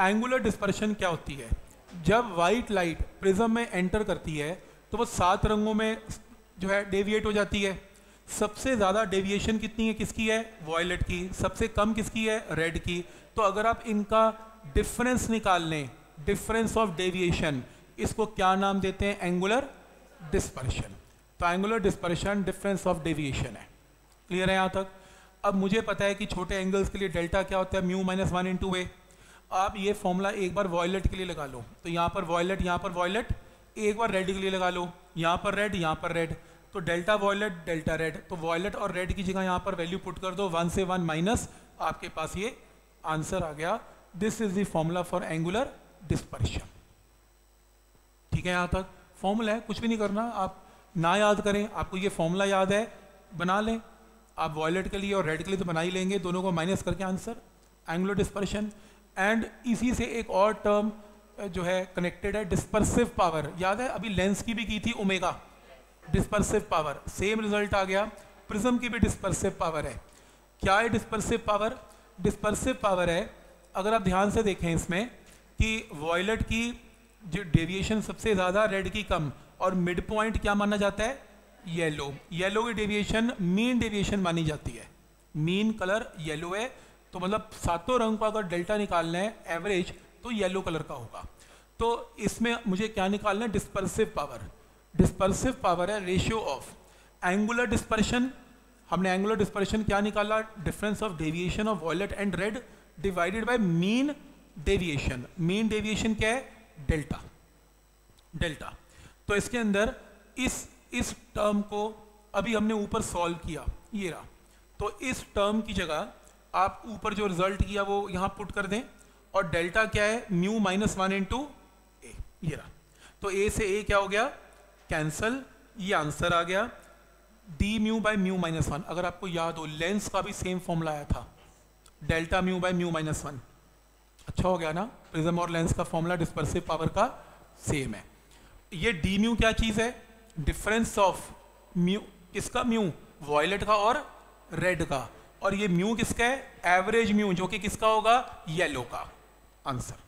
Angular dispersion क्या होती है? जब वाइट लाइट प्रिज्म में एंटर करती है तो वो सात रंगों में जो है डेविएट हो जाती है। सबसे ज़्यादा डेविएशन कितनी है किसकी है? वॉयलेट की। सबसे कम किसकी है? रेड की। तो अगर आप इनका डिफरेंस निकाल लें डिफरेंस ऑफ़ डेविएशन इसको क्या नाम देते हैं? एंगुलर डिस्पर्शन तो angular dispersion difference of deviation है। क्लियर है यहाँ तक? अब मुझे पता है कि छोटे एंगल्स के लिए डेल्टा क्या होता है? Mu minus one into A आप ये फॉर्मूला एक बार वॉयलेट के लिए लगा लो। तो यहाँ पर वॉयलेट यहाँ पर वॉयलेट एक बार रेड के लिए लगा लो। यहाँ पर रेड यहाँ पर रेड तो डेल्टा वॉयलेट डेल्टा रेड तो वॉयलेट और रेड की जगह यहाँ पर वैल्यू पुट कर दो वन से वन माइनस आपके पास ये आंसर आ गया। This is the formula for angular dispersion ठीक है यहाँ तक? फॉर्मूला है, कुछ भी नहीं करना। आप ना याद करें, आपको ये फॉर्मूला याद है, बना लें। आप वॉयलेट के लिए और रेड के लिए तो बना ही लेंगे। दोनों को माइनस करके आंसर एंगुलर डिस्पर्शन एंड इसी से एक और टर्म जो है कनेक्टेड है डिस्पर्सिव पावर याद है, अभी लेंस की भी की थी omega dispersive power same result आ गया. प्रिज्म की भी डिस्पर्सिव पावर है. क्या है डिस्पर्सिव पावर डिस्पर्सिव पावर है, अगर आप ध्यान से देखें इसमें, कि वॉयलेट की जो डेविएशन सबसे ज़्यादा रेड की कम. और मिड पॉइंट क्या माना जाता है? येलो येलो की डेविएशन मीन डेविएशन मानी जाती है. मीन कलर येलो है. तो मतलब सातों रंग का अगर डेल्टा निकालना है एवरेज तो येलो कलर का होगा। तो इसमें मुझे क्या निकालना है? डिस्पर्सिव पावर डिस्पर्सिव पावर है रेशियो ऑफ़ एंगुलर डिस्पर्शन हमने एंगुलर डिस्पर्शन क्या निकाला? Difference of deviation of violet and red divided by mean deviation mean deviation क्या है? डेल्टा डेल्टा तो इसके अंदर इस इस टर्म को अभी हमने ऊपर सॉल्व किया, ये रहा। तो इस टर्म की जगह आप ऊपर जो रिज़ल्ट किया वो यहाँ पुट कर दें और डेल्टा क्या है? Mu minus one into A ये रहा। तो ए से ए क्या हो गया? कैंसल ये आंसर आ गया। D mu by mu minus one अगर आपको याद हो लेंस का भी सेम फॉर्मूला आया था। Delta mu by mu minus one अच्छा हो गया ना? प्रिज्म और लेंस का फॉर्मूला डिस्पर्सिव पावर का सेम है। ये डी म्यू क्या चीज़ है? डिफरेंस ऑफ़ म्यू किसका? म्यू वॉयलेट का और रेड का। और ये म्यू किसका है? एवरेज म्यू जो कि किसका होगा? येलो का। आंसर